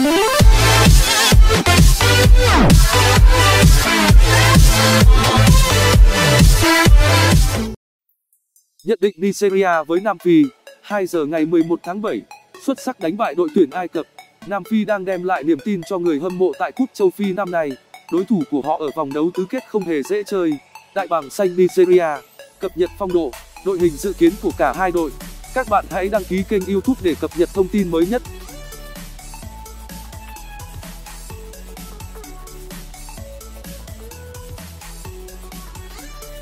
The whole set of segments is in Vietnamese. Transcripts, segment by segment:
Nhận định Nigeria với Nam Phi. 2 giờ ngày 11 tháng 7 Xuất sắc đánh bại đội tuyển Ai Cập. Nam Phi đang đem lại niềm tin cho người hâm mộ tại Cúp châu Phi năm nay. Đối thủ của họ ở vòng đấu tứ kết không hề dễ chơi. Đại bảng xanh Nigeria Cập nhật phong độ, đội hình dự kiến của cả hai đội. Các bạn hãy đăng ký kênh youtube để cập nhật thông tin mới nhất.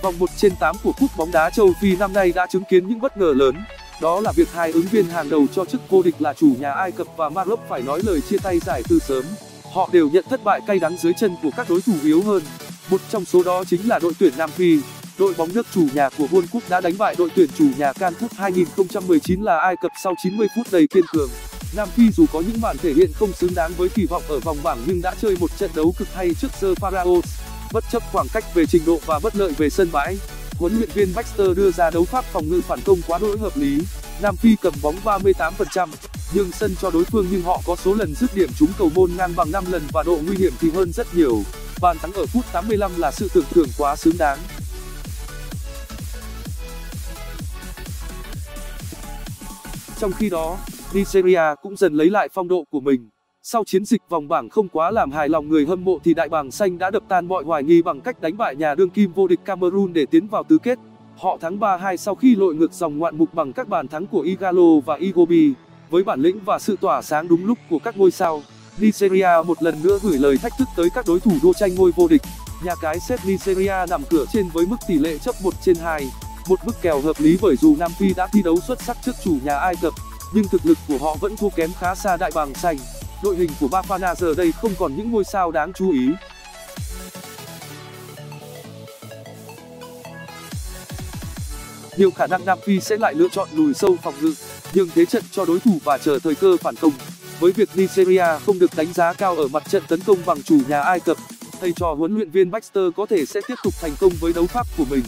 Vòng 1 trên 8 của Cúp bóng đá châu Phi năm nay đã chứng kiến những bất ngờ lớn. Đó là việc hai ứng viên hàng đầu cho chức vô địch là chủ nhà Ai Cập và Maroc phải nói lời chia tay giải từ sớm. Họ đều nhận thất bại cay đắng dưới chân của các đối thủ yếu hơn. Một trong số đó chính là đội tuyển Nam Phi. Đội bóng nước chủ nhà của World Cup đã đánh bại đội tuyển chủ nhà Can Cup 2019 là Ai Cập sau 90 phút đầy kiên cường. Nam Phi dù có những màn thể hiện không xứng đáng với kỳ vọng ở vòng bảng nhưng đã chơi một trận đấu cực hay trước The Pharaohs bất chấp khoảng cách về trình độ và bất lợi về sân bãi huấn luyện viên baxter đưa ra đấu pháp phòng ngự phản công quá đỗi hợp lý. Nam phi cầm bóng 38%, nhưng sân cho đối phương nhưng họ có số lần dứt điểm trúng cầu môn ngang bằng 5 lần và độ nguy hiểm thì hơn rất nhiều. Bàn thắng ở phút 85 là sự tưởng thưởng quá xứng đáng. Trong khi đó nigeria cũng dần lấy lại phong độ của mình sau chiến dịch vòng bảng không quá làm hài lòng người hâm mộ thì đại bàng xanh đã đập tan mọi hoài nghi bằng cách đánh bại nhà đương kim vô địch Cameroon để tiến vào tứ kết. Họ thắng 3-2 sau khi lội ngược dòng ngoạn mục bằng các bàn thắng của Igalo và Igobi. Với bản lĩnh và sự tỏa sáng đúng lúc của các ngôi sao, Nigeria một lần nữa gửi lời thách thức tới các đối thủ đua tranh ngôi vô địch. Nhà cái xếp Nigeria nằm cửa trên với mức tỷ lệ chấp 1 trên 2, một mức kèo hợp lý bởi dù Nam Phi đã thi đấu xuất sắc trước chủ nhà Ai Cập, nhưng thực lực của họ vẫn thua kém khá xa đại bàng xanh đội hình của bafana giờ đây không còn những ngôi sao đáng chú ý. Nhiều khả năng nam phi sẽ lại lựa chọn lùi sâu phòng ngự, nhưng thế trận cho đối thủ và chờ thời cơ phản công. Với việc nigeria không được đánh giá cao ở mặt trận tấn công bằng chủ nhà ai cập, thầy trò huấn luyện viên baxter có thể sẽ tiếp tục thành công với đấu pháp của mình.